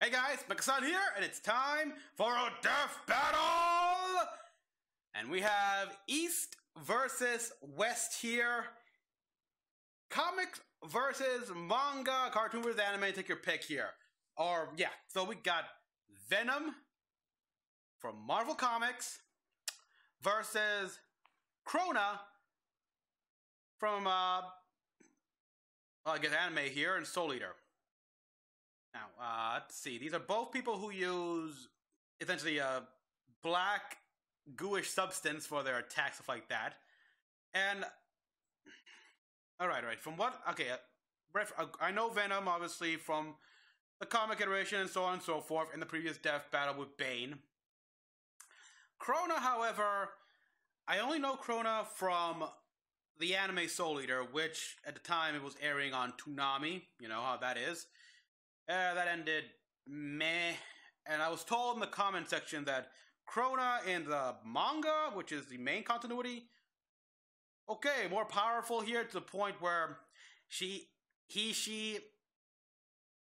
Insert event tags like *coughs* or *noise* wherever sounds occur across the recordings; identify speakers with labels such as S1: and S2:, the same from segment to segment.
S1: Hey guys, Mecha-san here, and it's time for a death battle! And we have East versus West here. Comics versus manga, cartoon versus anime, take your pick here. Or, yeah, so we got Venom from Marvel Comics versus Crona from, uh, well, I guess anime here, and Soul Eater. Now, uh, let's see. These are both people who use essentially a black gooish substance for their attacks, stuff like that. And all right, all right. From what? Okay, uh, uh, I know Venom obviously from the comic iteration and so on and so forth in the previous death battle with Bane. Crona, however, I only know Crona from the anime Soul Eater, which at the time it was airing on Toonami. You know how that is. Uh, that ended meh. And I was told in the comment section that Crona in the manga, which is the main continuity, okay, more powerful here to the point where she, he, she,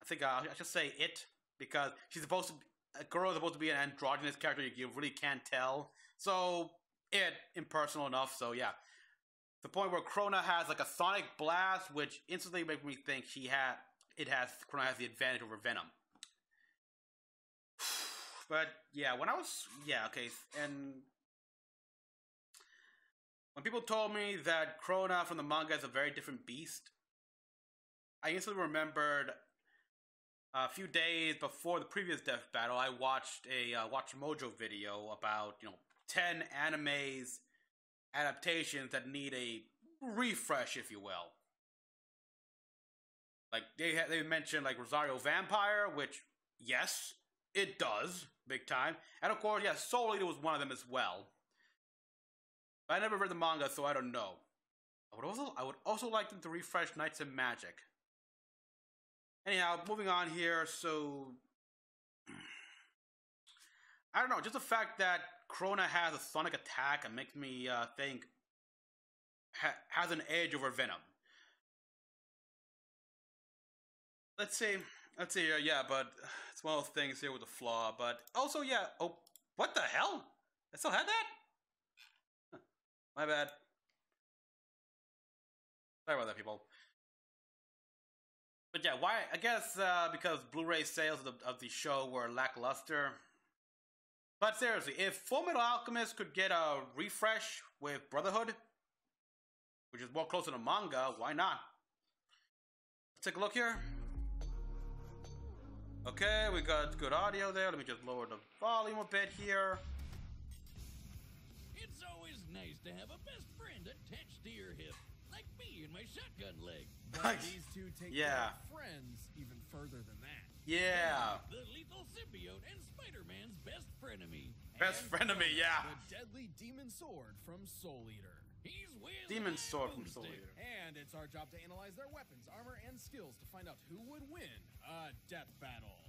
S1: I think uh, I should say it because she's supposed to, a girl is supposed to be an androgynous character. You, you really can't tell. So it impersonal enough. So yeah, the point where Crona has like a sonic blast, which instantly makes me think she had it has Crona has the advantage over Venom. *sighs* But yeah, when I was yeah okay, and when people told me that Crona from the manga is a very different beast, I instantly remembered a few days before the previous death battle, I watched a uh, Watch Mojo video about you know ten animes adaptations that need a refresh, if you will. Like they they mentioned like Rosario Vampire, which yes, it does big time, and of course, yes, Soul Eater was one of them as well. I never read the manga, so I don't know. I would also I would also like them to refresh Knights of Magic. Anyhow, moving on here. So *clears throat* I don't know, just the fact that Crona has a sonic attack and makes me uh, think ha- has an edge over Venom. Let's say, let's say, uh, yeah, but it's one of those things here with the flaw. But also, yeah. Oh, what the hell? I still had that. *laughs* My bad. Sorry about that, people. But yeah, why? I guess uh, because Blu-ray sales of the, of the show were lackluster. But seriously, if Full Metal Alchemist could get a refresh with Brotherhood, which is more closer to manga, why not? Let's take a look here. Okay, we got good audio there. Let me just lower the volume a bit here.
S2: It's always nice to have a best friend attached to your hip, like me and my shotgun leg.
S3: But these two take
S1: yeah.
S3: friends even further than that.
S1: Yeah.
S2: The lethal symbiote and Spider-Man's best frenemy.
S1: Best
S2: and
S1: frenemy, yeah.
S3: The deadly demon sword from Soul Eater.
S2: He's
S1: Demon sword from Soul Eater.
S3: And it's our job to analyze their weapons, armor, and skills to find out who would win a death battle.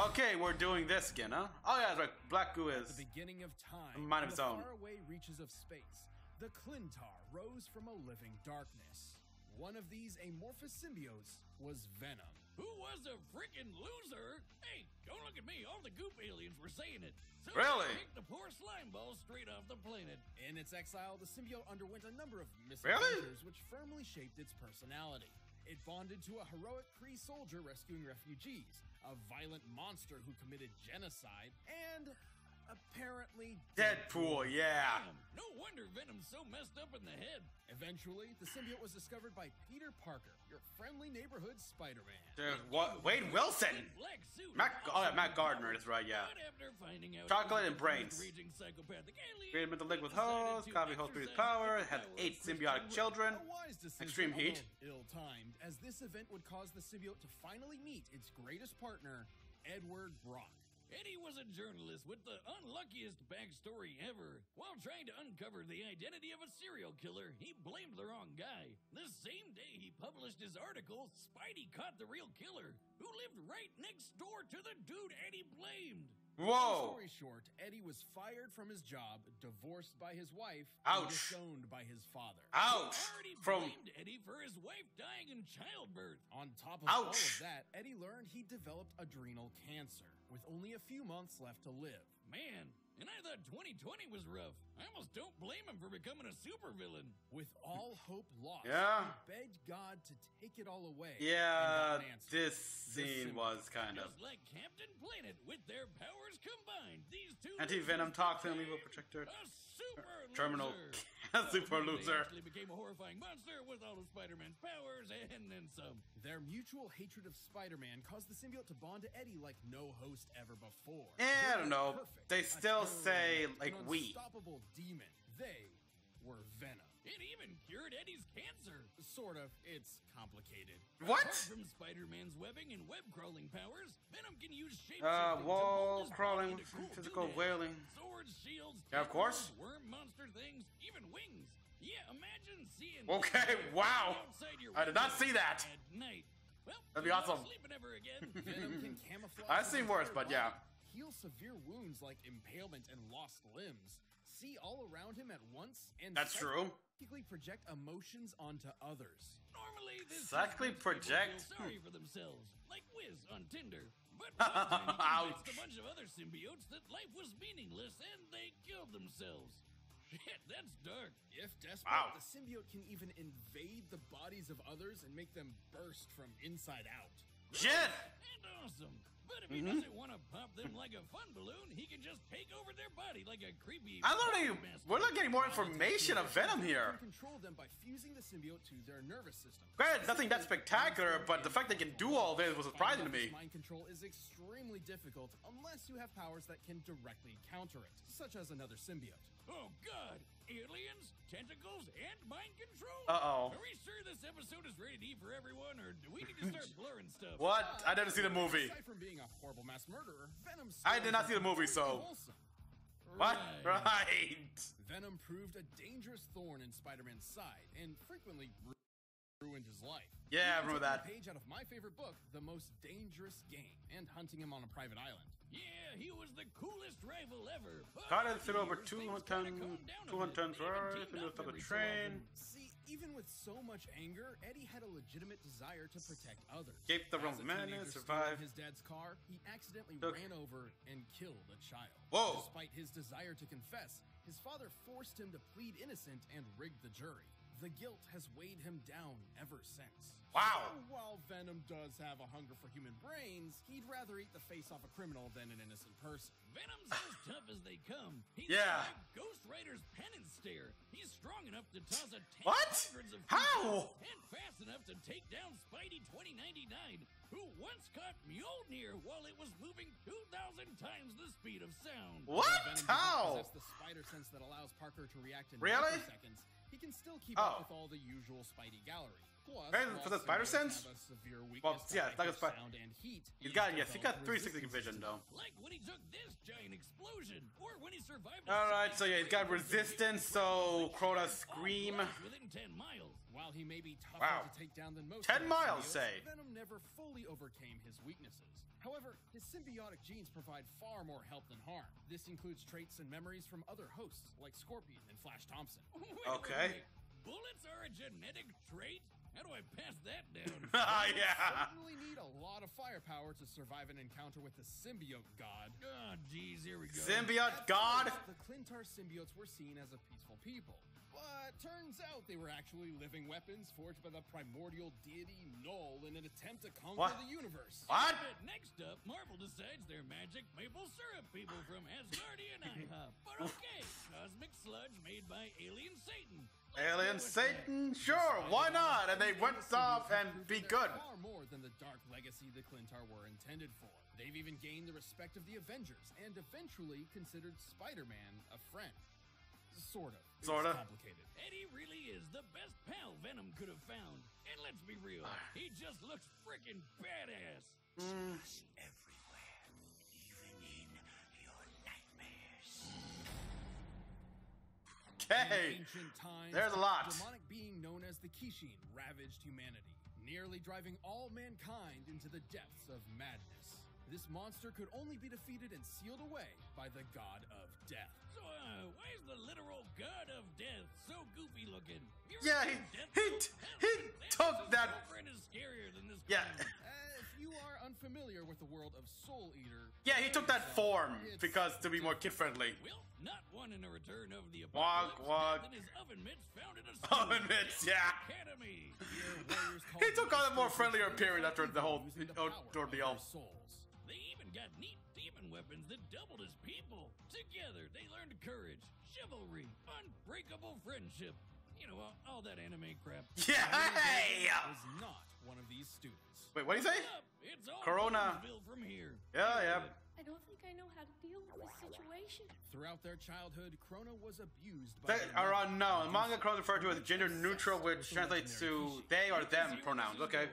S1: Okay, we're doing this again, huh? Oh yeah, that's right. Black goo is
S3: At the beginning of time,
S1: mind of its
S3: the
S1: own.
S3: faraway reaches of space, the Klyntar rose from a living darkness. One of these amorphous symbiotes was Venom.
S2: Who was a freaking loser? Hey, don't look at me. All the goop aliens were saying it. So
S1: Really?
S2: Take the poor slime ball straight off the planet.
S3: In its exile, the symbiote underwent a number of
S1: Really?
S3: misadventures which firmly shaped its personality. It bonded to a heroic Kree soldier rescuing refugees, a violent monster who committed genocide, and apparently
S1: Deadpool. Yeah.
S2: Damn, no wonder Venom's so messed up in the head.
S3: Eventually, the symbiote was discovered by Peter Parker, your friendly neighborhood Spider-Man.
S1: There's what? Wade Wilson.
S2: Black suit.
S1: Matt. Oh yeah, Matt Gardner. That's right. Yeah.
S2: After finding out
S1: Chocolate and brains.
S2: raging psychopathic alien,
S1: Created mental link with
S2: he decided
S1: host.
S2: to
S1: Copy host breathes
S2: exercise
S1: power.
S2: his
S1: Had eight symbiotic children.
S3: A wise decision,
S1: Extreme heat.
S3: Ill-timed, as this event would cause the symbiote to finally meet its greatest partner, Edward Brock.
S2: Eddie was a journalist with the unluckiest backstory ever. While trying to uncover the identity of a serial killer, he blamed the wrong guy. The same day he published his article, Spidey caught the real killer, who lived right next door to the dude Eddie blamed.
S1: Whoa.
S3: Long story short, Eddie was fired from his job, divorced by his wife, and
S1: Ouch.
S3: disowned by his father.
S1: Ouch!
S2: Already
S1: From
S2: blamed Eddie for his wife dying in childbirth.
S3: On top of all of that, Eddie learned he developed adrenal cancer, with only a few months left to live.
S2: Man, and I thought 2020 was rough. I almost don't blame him for becoming a supervillain.
S3: With all *laughs* hope lost,
S1: Yeah.
S3: he begged God to take it all away.
S1: yeah,
S3: an
S1: this scene
S3: symbiote.
S1: was kind of.
S2: Just like Captain Planet, with their powers combined, these two
S1: Anti Venom
S2: losers
S1: Toxin,
S2: became
S1: Evil Protector,
S2: a super
S1: Terminal
S2: loser.
S1: Super Loser.
S2: actually became a horrifying monster with all of Spider-Man's powers and then some.
S3: Their mutual hatred of Spider-Man caused the symbiote to bond to Eddie like no host ever before.
S1: Eh, I
S3: They
S1: don't know.
S3: perfect,
S1: They still say, like,
S3: an
S1: we.
S3: unstoppable demon. They were Venom.
S2: It even cured Eddie's cancer.
S3: Sort of. It's complicated.
S1: What?
S2: Apart from Spider-Man's webbing and web crawling powers, Venom can use shapeshifting
S1: Uh,
S2: to
S1: wall
S2: mold his body
S1: crawling,
S2: into cool
S1: physical
S2: doodads.
S1: wailing.
S2: Swords, shields,
S1: Yeah, of course.
S2: worm monster things, even wings. Yeah, imagine seeing.
S1: Okay, *laughs* wow. I did not see that.
S2: At night. Well,
S1: That'd be awesome.
S2: Sleeping ever again. *laughs*
S3: Venom can camouflage.
S1: I've seen worse, but yeah.
S3: Heal severe wounds like impalement and lost limbs. See all around him at once, and
S1: That's true.
S3: Psychically project emotions onto others.
S2: Normally, this
S1: Exactly
S2: makes people
S1: project.
S2: Feel sorry for themselves, like Wiz on Tinder. But one time he convinced a bunch of other symbiotes that life was meaningless and they killed themselves. Shit, that's dark.
S3: If desperate,
S1: Wow.
S3: the symbiote can even invade the bodies of others and make them burst from inside out.
S1: Shit!
S2: And awesome. But if he
S1: Mhm.
S2: doesn't want to pop them like a fun balloon, he can just take over their body like a creepy.
S1: I'm learning.
S2: master.
S1: We're not getting more information of Venom here.
S3: Control them by fusing the symbiote to their nervous system.
S1: Granted, nothing that spectacular, but the fact they can do all this was surprising to me.
S3: Mind control is extremely difficult unless you have powers that can directly counter it, such as another symbiote.
S2: Oh God! Aliens, tentacles, and mind control.
S1: Uh-oh.
S2: Are we sure this episode is rated E for everyone, or do we need to start *laughs* blurring stuff?
S1: What? I didn't see the movie.
S3: Aside from being a horrible mass murderer, Venom.
S1: I did not see the movie, so-
S3: Wholesome.
S1: What?
S2: Right.
S1: Right.
S3: Venom proved a dangerous thorn in Spider-Man's side and frequently ruined his life.
S1: Yeah, I remember that.
S3: A page out of my favorite book, The Most Dangerous Game, and hunting him on a private island.
S2: Yeah, he was the coolest rival ever. But
S1: Caught it
S2: over
S1: through over
S2: years,
S1: 200
S2: things kinda a
S1: 200
S2: bit.
S1: tons
S2: They even
S1: per hour,
S2: teamed up
S1: stuff with
S2: every so
S1: train.
S2: often.
S3: See, even with so much anger, Eddie had a legitimate desire to protect others.
S1: Escaped the
S3: As
S1: realm
S3: and
S1: of madness,
S3: teenager stealing
S1: survived.
S3: his dad's car, he accidentally
S1: Took-
S3: ran over and killed a child.
S1: Whoa.
S3: Despite his desire to confess, his father forced him to plead innocent and rigged the jury. The guilt has weighed him down ever since.
S1: Wow.
S3: So while Venom does have a hunger for human brains, he'd rather eat the face off a criminal than an innocent person.
S2: Venom's as *sighs* tough as they come. He's
S1: Yeah.
S2: like Ghost Rider's penance stare. He's strong enough to toss a tank
S1: What?
S2: hundreds of
S1: How?
S2: people, and fast enough to take down Spidey 2099, who once caught Mjolnir while it was moving 2,000 times the speed of sound.
S1: What?
S3: Venom doesn't
S1: How?
S3: possess the spider sense that allows Parker to react in
S1: Really?
S3: microseconds. He can still keep
S1: Oh.
S3: up with all the usual Spidey gallery. Plus,
S1: for the spider sense?
S3: have a severe weakness
S1: Well, yeah, like a
S3: high-pitched sound and heat.
S1: He's got yes, he got 360 vision though.
S2: Like when he took this giant explosion, or when he survived.
S1: All right, so yeah, he's got resistance. So Crota scream.
S2: Within 10 miles.
S3: While he may be tougher
S1: Wow.
S3: to take down than most
S1: 10 miles, say.
S3: Venom never fully overcame his weaknesses. However, his symbiotic genes provide far more help than harm. This includes traits and memories from other hosts like Scorpion and Flash Thompson. *laughs*
S1: Okay.
S2: wait. Bullets are a genetic trait? How do I pass that down? *laughs*
S1: Ah, yeah.
S3: Certainly need a lot of firepower to survive an encounter with the symbiote god.
S2: oh, geez, here we go.
S1: Symbiote God.
S3: first, The Klyntar symbiotes were seen as a peaceful people. But turns out they were actually living weapons forged by the primordial deity Null in an attempt to conquer
S1: What?
S3: the universe.
S1: What?
S2: But next up, Marvel decides they're magic maple syrup people from Asgardian IHOP. *laughs* But okay, cosmic sludge made by alien Satan. Let's go
S1: Alien Satan, sure, why not? And they went off and be good.
S3: Far more than the dark legacy the Klyntar were intended for. They've even gained the respect of the Avengers and eventually considered Spider-Man a friend. Sort of.
S1: Sorta.
S3: complicated.
S2: Eddie really is the best pal Venom could have found. And let's be real, *sighs* he just looks freaking badass.
S1: Mm. Okay.
S3: In ancient times,
S1: There's a lot.
S3: demonic being known as the Kishin ravaged humanity, nearly driving all mankind into the depths of madness. This monster could only be defeated and sealed away by the god of death.
S2: So, uh, why is the literal god of death so goofy looking? You ever
S1: Yeah,
S2: seen
S1: he- he
S2: Note?
S1: t-
S2: Hell,
S1: he took that-
S2: scarier than this
S1: Yeah.
S2: clown.
S3: Uh, if you are unfamiliar with the world of Soul Eater,
S1: Yeah, he took that form because to be more kid friendly.
S2: Well, not one in a return of the
S1: Wog,
S2: apocalypse.
S1: wog.
S2: Death his oven mitts founded a *laughs*
S1: Oven mitts, yeah.
S2: Academy.
S1: He took on a more friendlier
S3: who
S1: period after the
S3: evil
S1: whole oh,
S3: using the
S1: o- ordeal.
S3: souls.
S2: They even got neat demon weapons that doubled as people. Together, they learned courage, chivalry, unbreakable friendship. You know, all, all that anime crap. *laughs*
S1: Yeah, hey!
S3: was not one of these students.
S1: Wait, what do you say?
S2: It's all Crona. From here.
S1: Yeah, yeah.
S4: I don't think I know how to deal with this situation.
S3: Throughout their childhood, Crona was abused by
S1: They
S3: their
S1: are
S3: mother,
S1: unknown.
S3: reduced
S1: Manga Crona referred to as gender neutral, which translates to they or them pronouns. Okay.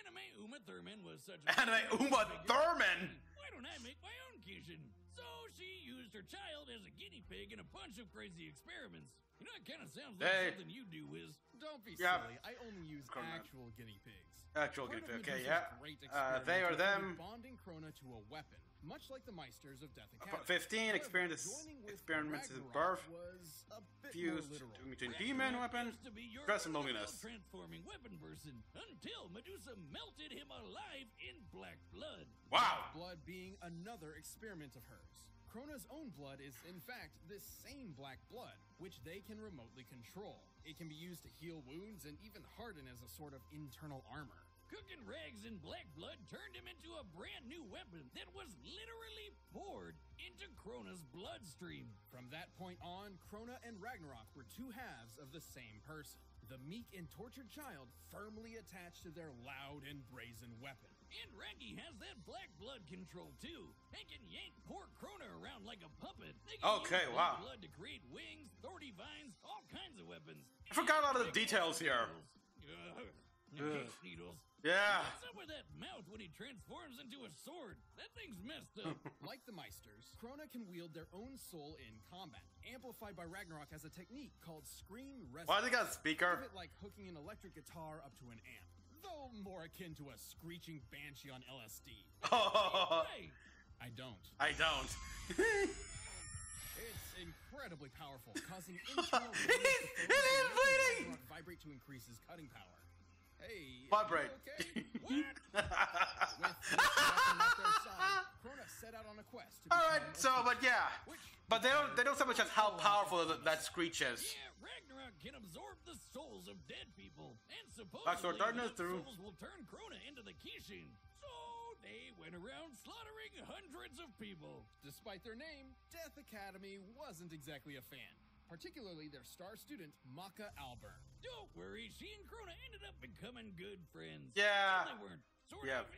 S2: Anime Uma Thurman was such a *laughs*
S1: Anime Uma Thurman.
S2: Why don't I make my own Kishin? So she used her child as a guinea pig in a bunch of crazy experiments. You know, it kind of sounds like
S1: Hey.
S2: something you do, Wiz.
S3: Don't be
S1: Yeah.
S3: silly. I only use
S1: Crona.
S3: actual guinea pigs.
S1: Actual
S3: Part
S1: good.
S3: of
S1: Okay, yeah.
S3: great
S1: Uh, they
S3: are
S1: them.
S3: Bonding Crona to a weapon, much like the Meisters of Death Academy.
S1: 15
S3: However,
S1: experiences
S3: joining with
S1: experiments since birth.
S3: was a bit
S1: Fused
S3: more
S1: between demon
S2: Ragnarok
S1: weapon.
S2: used to be your
S1: stress and
S2: wonderful
S1: loneliness.
S2: transforming weapon person until Medusa melted him alive in black blood.
S1: Wow.
S3: Blood being another experiment of hers. Crona's own blood is, in fact, this same black blood, which they can remotely control. It can be used to heal wounds and even harden as a sort of internal armor.
S2: Cooking rags in black blood turned him into a brand new weapon that was literally poured into Crona's bloodstream.
S3: From that point on, Crona and Ragnarok were two halves of the same person. The meek and tortured child firmly attached to their loud and brazen weapon.
S2: And Raggy has that black blood control too, and can yank poor Crona around like a puppet. They can
S1: Okay,
S2: use
S1: wow.
S2: blood to create wings, thorny vines, all kinds of weapons.
S1: I forgot a lot of the details here.
S2: Ugh.
S1: Ugh.
S2: Needles.
S1: Yeah.
S2: What's up with that mouth when he transforms into a sword? That thing's messed up. *laughs*
S3: Like the Meisters, Crona can wield their own soul in combat, amplified by Ragnarok as a technique called Scream Resonance.
S1: Why they got a
S3: Think
S1: speaker?
S3: of it like hooking an electric guitar up to an amp, though more akin to a screeching banshee on LSD.
S2: Right. *laughs*
S3: I don't.
S1: I don't.
S3: It's incredibly powerful, *laughs* causing internal
S1: It is- it is bleeding!
S3: Vibrate to increase his cutting power. Hey,
S1: Vibrate.
S3: Okay. *laughs*
S2: What?
S3: With this weapon at their side, Crona set out on a quest.
S1: All right. So, but yeah. But they don't. They don't say much as how powerful that, that screech is.
S2: Yeah, can absorb the souls of dead people, and supposedly those souls will turn Crona into the Kishin. So they went around slaughtering hundreds of people.
S3: Despite their name, Death Academy wasn't exactly a fan, particularly their star student, Maka Albarn.
S2: Don't worry, she and Crona ended up becoming good friends.
S1: Yeah.
S2: They weren't. Sort
S1: Yeah.
S2: of.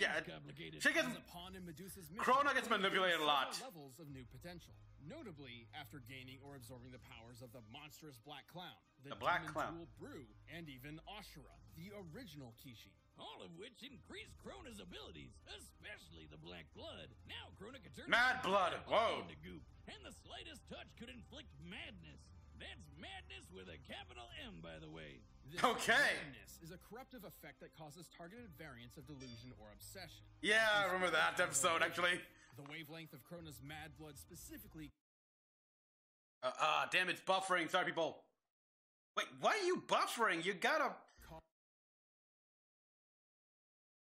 S1: Yeah,
S2: complicated.
S1: She gets.
S3: Pawn in Medusa's mission,
S1: Crona gets manipulated a lot.
S3: Levels of new potential, notably after gaining or absorbing the powers of the monstrous Black Clown,
S1: The Black
S3: demon
S1: Clown.
S3: Brew, and even Ashura, the original Kishin.
S2: all of which increased Crona's abilities, especially the black blood. Now Crona can turn
S1: Mad blood, whoa.
S2: into goop, and the slightest touch could inflict madness. That's madness with a capital M, by the way.
S3: This
S1: Okay.
S3: Is a corruptive effect that causes targeted variants of delusion or obsession.
S1: Yeah, I remember that episode actually.
S3: The wavelength of Crona's mad blood specifically
S1: Uh, ah, damn, it's buffering. Sorry, people. Wait, why are you buffering? You gotta.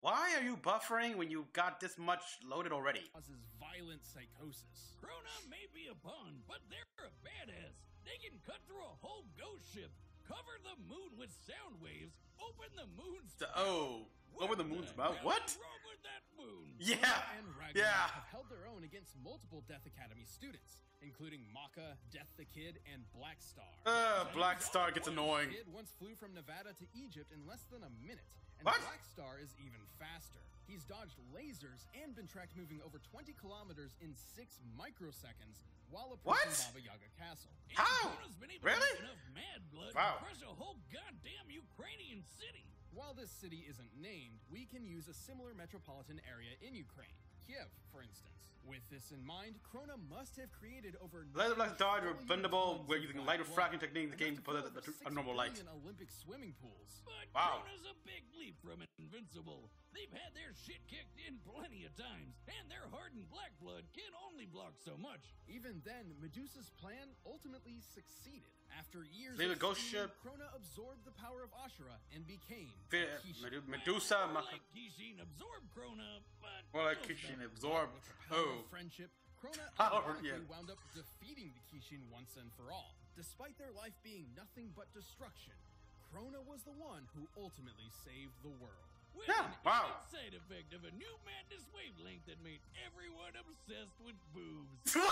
S1: Why are you buffering when you got this much loaded already?
S3: causes violent psychosis.
S2: Crona may be a pawn, but they're a badass. They can cut through a whole ghost ship, cover the moon with sound waves, open the moon's
S1: oh, over the moon's mouth. What?
S2: is wrong with that moon? *laughs*
S1: Yeah,
S3: and
S1: yeah.
S3: have held their own against multiple Death Academy students, including Maka, Death the Kid, and Black Star.
S1: Uh, Black Star gets annoying.
S3: Kid once flew from Nevada to Egypt in less than a minute, and
S1: What?
S3: Black Star is even faster. He's dodged lasers and been tracked moving over 20 kilometers in six microseconds while approaching
S1: What?
S3: Baba Yaga Castle.
S1: How?
S2: Crona's been able to
S1: Really?
S2: mad blood
S1: Wow.
S2: crush a whole goddamn Ukrainian city.
S3: While this city isn't named, we can use a similar metropolitan area in Ukraine, Kiev, for instance. With this in mind, Crona must have created over
S1: Laser blasts dodge are
S3: billion
S1: bendable.
S3: tons
S1: We're using
S3: black
S1: light
S3: blood,
S1: refracting technique in the game to
S3: enough
S1: put
S3: fill
S1: it at
S3: six
S1: a normal light.
S3: billion Olympic swimming pools.
S2: But
S1: Wow.
S2: Crona's a big leap from invincible. They've had their shit kicked in plenty of times, and their hardened black blood can only block so much.
S3: Even then, Medusa's plan ultimately succeeded. After years
S1: Leave
S3: of
S1: the ghost
S3: scheming,
S1: ship.
S3: Crona absorbed the power of Ashura and became
S1: Fe-
S3: Kishin.
S1: Medu- Medusa.
S2: More like Kishin absorb Crona, but
S1: More like Kishin
S2: enough.
S1: absorb.
S3: With the power
S1: Oh.
S3: friendship, Crona *laughs*
S1: Power,
S3: ironically
S1: yeah.
S3: wound up defeating the Kishin once and for all. Despite their life being nothing but destruction, Crona was the one who ultimately saved the world.
S2: With
S1: Yeah,
S2: an
S1: wow.
S2: side effect of a new madness wavelength that made everyone obsessed with boobs. *laughs*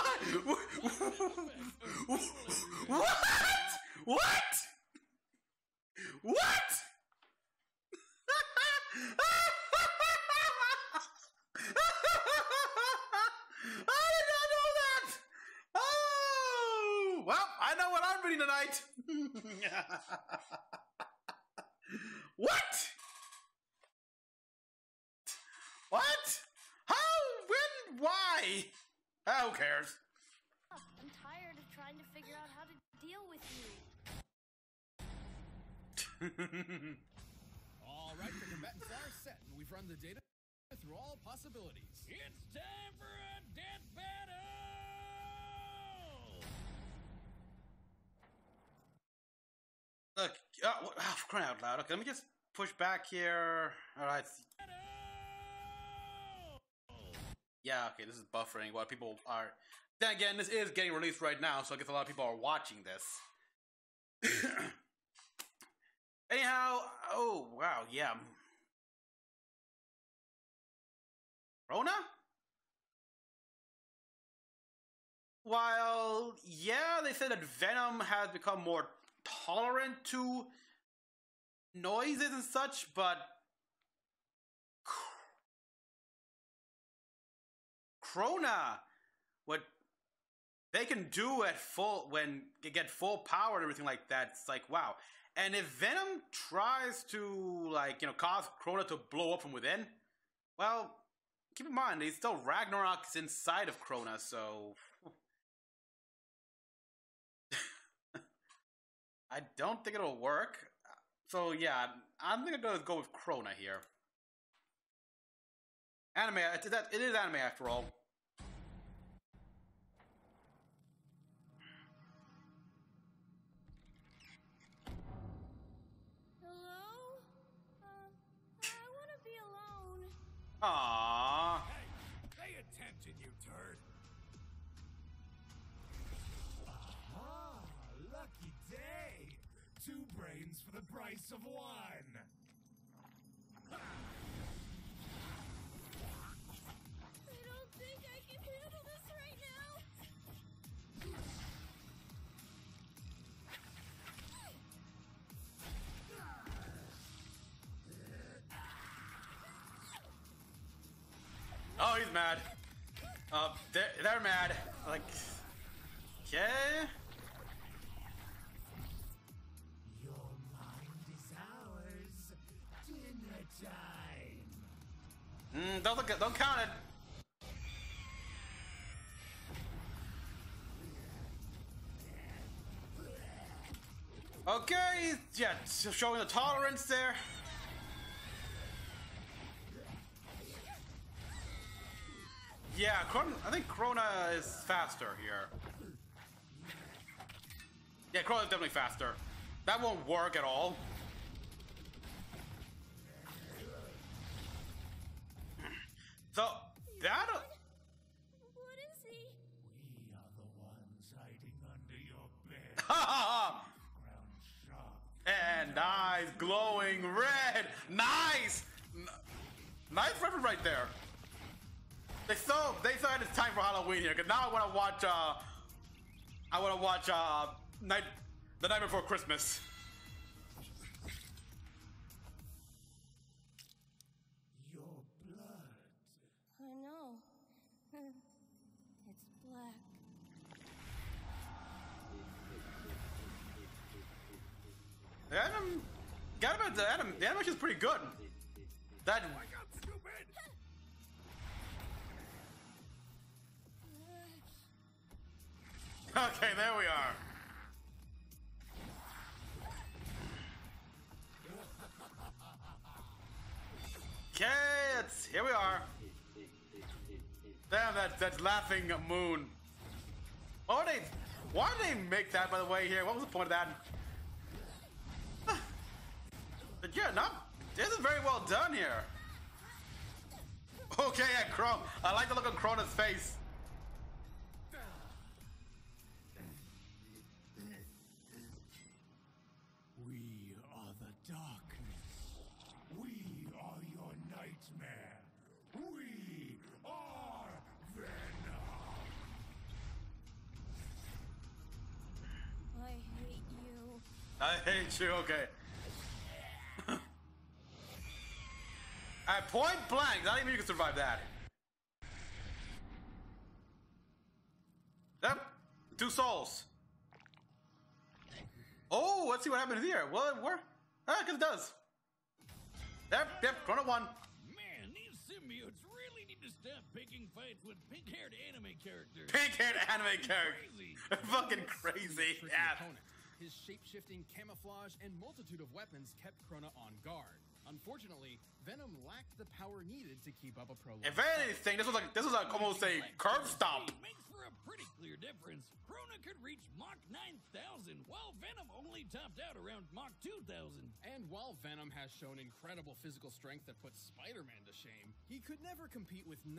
S2: *laughs*
S1: what? What? What? *laughs* I did not know that. Oh, well, I know what I'm reading tonight. what? What? How? When? Why? Ah, who cares?
S4: I'm tired of trying to figure out how to deal with you. *laughs*
S3: All right, the combatants are set, and we've run the data through all possibilities.
S2: It's time for a death battle!
S1: Look, uh, wh- ah, for crying out loud. Okay, let me just push back here. All right.
S2: Battle!
S1: Yeah, okay, this is buffering while people are. Then again, this is getting released right now, so I guess a lot of people are watching this. *clears throat* Anyhow, oh, wow, yeah. Rona? While, yeah, they said that Venom has become more tolerant to noises and such, but Crona, what they can do at full when they get full power and everything like that, it's like wow. And if Venom tries to like you know cause Crona to blow up from within, well, keep in mind he's still Ragnarok's inside of Crona, so *laughs* I don't think it'll work. So yeah, I'm gonna go go with Crona here. Anime, it is anime after all. Aww.
S5: Hey, pay attention, you turd. Ah, lucky day. Two brains for the price of one.
S1: Oh, he's mad. Uh, they're, they're mad. Like, okay.
S5: Your mind is ours. Dinner time.
S1: Mm, don't look at, don't count it. Okay, yeah, showing the tolerance there. Yeah, I think Crona is faster here. Yeah, Crona is definitely faster. That won't work at all. So that
S4: What is he?
S5: We are the ones hiding under your bed. Ground sharp.
S1: and eyes glowing red. Nice, N- nice reference right there. They so they said it's time for Halloween here because now I want to watch. Uh, I want to watch uh, night the night before Christmas.
S5: Your blood.
S4: I know. *laughs* It's black.
S1: The Adam, got about the Adam. The animation is pretty good. That Okay, there we are. Okay, it's here we are. Damn, that that laughing moon. Oh, they why did they make that? By the way, here, what was the point of that? *sighs* But yeah, not. This is very well done here. Okay, yeah, Chrome. I like the look on Crona's face.
S4: I hate you.
S1: Okay. *laughs* At point blank, not even you can survive that. Yep, two souls. Oh, let's see what happens here. Well, it worked. Ah, guess it does. Yep, yep, Crona won.
S2: Man, these symbiotes really need to stop picking fights with pink-haired anime characters.
S1: Pink-haired anime character. *laughs*
S2: Crazy.
S1: Fucking crazy. Yeah.
S3: His shape-shifting camouflage and multitude of weapons kept Crona on guard. Unfortunately, Venom lacked the power needed to keep up a prolonged
S1: If anything, this was like this was like almost a curve stomp.
S2: It makes for a pretty clear difference. Crona could reach Mach 9000, while Venom only topped out around Mach 2000.
S3: And while Venom has shown incredible physical strength that puts Spider-Man to shame, he could never compete with 9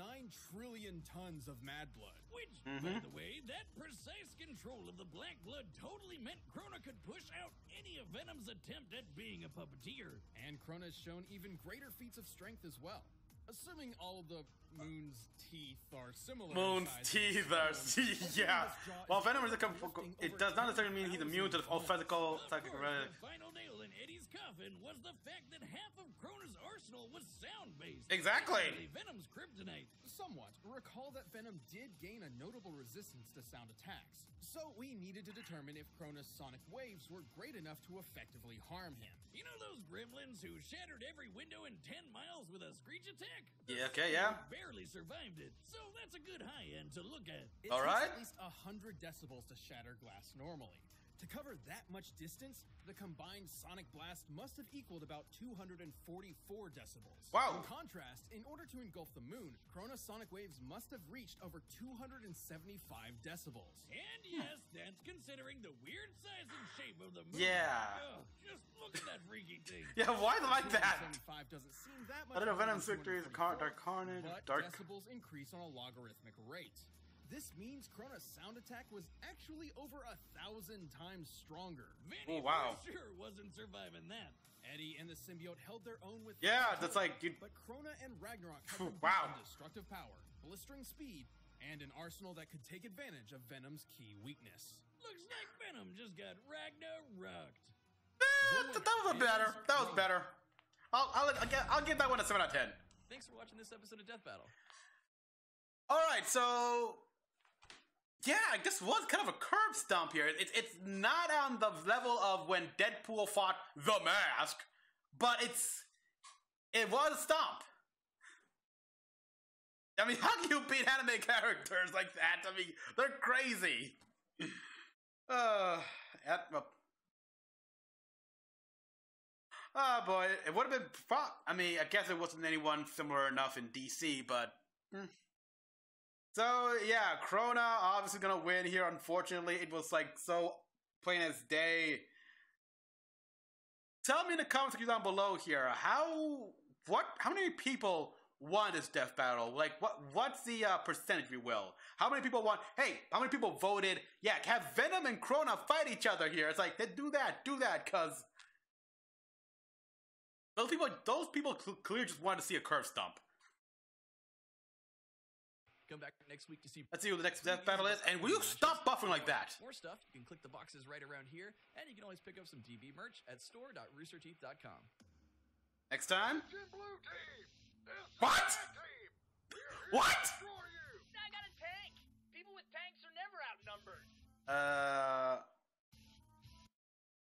S3: trillion tons of Mad Blood.
S2: Which, mm-hmm. by the way, that precise control of the black blood totally meant Crona could push out any of Venom's attempt at being a puppeteer.
S3: And Crona has shown even greater feats of strength as well. Assuming all the Moon's teeth are similar.
S1: Moon's teeth are,
S3: form, um, *laughs*
S1: yeah.
S3: Venom's jaw
S1: Well, Venom is a com- it does not necessarily mean he's immune to
S3: 2,000
S1: physical, psychic,
S2: Eddie's coffin was the fact that half of Crona's arsenal was sound-based.
S1: Exactly.
S2: Venom's kryptonite.
S3: Somewhat. Recall that Venom did gain a notable resistance to sound attacks, so we needed to determine if Crona's sonic waves were great enough to effectively harm him.
S2: You know those gremlins who shattered every window in 10 miles with a screech attack?
S1: Yeah, okay, yeah.
S2: Barely survived it, so that's a good high end to look at.
S3: It
S1: All
S3: takes
S1: right.
S3: at least 100 decibels to shatter glass normally. To cover that much distance, the combined sonic blast must have equaled about 244 decibels.
S1: Wow.
S3: In contrast, in order to engulf the moon, Crona's sonic waves must have reached over 275 decibels.
S2: And yes, that's considering the weird size and shape of the moon.
S1: Yeah.
S2: Ugh, just look at that freaky thing. *laughs*
S1: Yeah, why is it like that?
S3: 275 doesn't seem that much.
S1: I don't know, Venom's victory is Car- Dark Carnage,
S3: but
S1: Dark-
S3: decibels increase on a logarithmic rate. This means Crona's sound attack was actually over a thousand times stronger.
S2: Vinny
S1: Oh, wow.
S2: sure wasn't surviving that.
S3: Eddie and the symbiote held their own with
S1: Yeah, that's like, you,
S3: but Crona and Ragnarok had
S1: wow.
S3: destructive power, blistering speed, and an arsenal that could take advantage of Venom's key weakness.
S2: Looks like Venom just got Ragnaroked.
S1: eh, that was a better. That was better. I'll, I'll, I'll, give, I'll give that one a 7 out of 10.
S6: Thanks for watching this episode of Death Battle.
S1: All right, so yeah, this was kind of a curb stomp here. It's it's not on the level of when Deadpool fought the Mask, but it's it was a stomp. I mean, *laughs* how can you beat anime characters like that? I mean, they're crazy. *sighs* Uh, yep, well. Oh boy, it would have been. I mean, I guess it wasn't anyone similar enough in DC, but hmm. So yeah, Crona obviously gonna win here. Unfortunately, it was like so plain as day. Tell me in the comments down below here how what how many people won this death battle? Like what what's the uh, percentage, if you will? How many people won? Hey, how many people voted? Yeah, have Venom and Crona fight each other here. It's like do that, do that, cause those people those people cl- clearly just wanted to see a curve stump.
S6: Come back next week to see.
S1: Let's see what the next death battle is, and will you stop buffing like that?
S6: More stuff. You can click the boxes right around here, and you can always pick up some DB merch at store.roosterteeth.com.
S1: Next time? What? What?
S7: I got a tank. People with tanks are never outnumbered.
S1: Uh.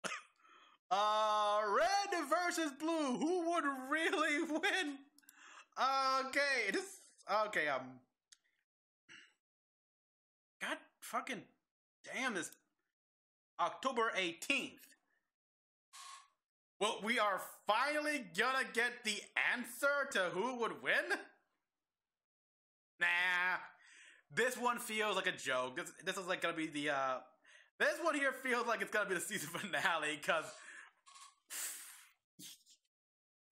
S1: *coughs* Uh, red versus blue. Who would really *laughs* win? Okay, this. Okay, um. Fucking damn, is October 18th. Well, we are finally gonna get the answer to who would win? Nah. This one feels like a joke. This this is like gonna be the uh this one here feels like it's gonna be the season *laughs* finale because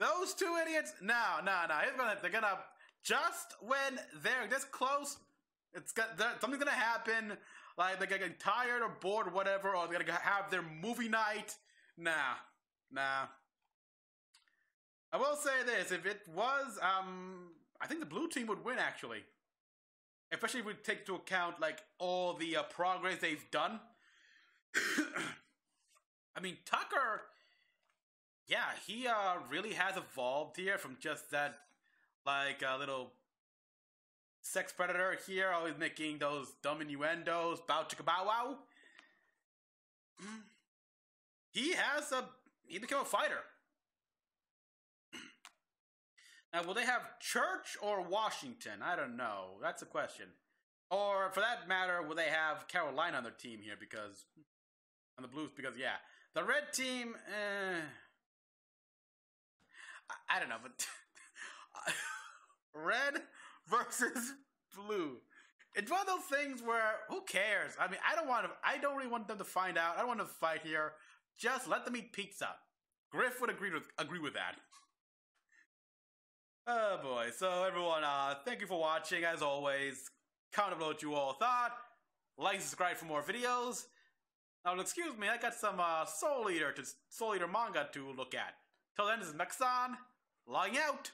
S1: those two idiots. No, no, no. It's gonna. They're gonna just when they're this close. It's got there- something's gonna happen. Like they're gonna get tired or bored or whatever, or they're gonna have their movie night. Nah, nah. I will say this: if it was, um, I think the blue team would win actually. Especially if we take into account like all the uh, progress they've done. *coughs* I mean, Tucker yeah, he uh really has evolved here from just that like a little sex predator here, always making those dumb innuendos, bow chicka bow wow. Mm. He has a he became a fighter. *clears throat* Now, will they have Church or Washington? I don't know. That's a question. Or, for that matter, will they have Carolina on their team here? Because on the Blues, because yeah, the red team. Eh, I, I don't know, but *laughs* red *laughs* versus blue. It's one of those things where who cares? I mean, I don't want to. I don't really want them to find out. I don't want to fight here. Just let them eat pizza. Grif would agree with agree with that. Oh boy! So everyone, uh, thank you for watching. As always, comment below what you all thought. Like, subscribe for more videos. Now, excuse me, I got some uh, Soul Eater to Soul Eater manga to look at. Till then, this is Mecha-san, logging out.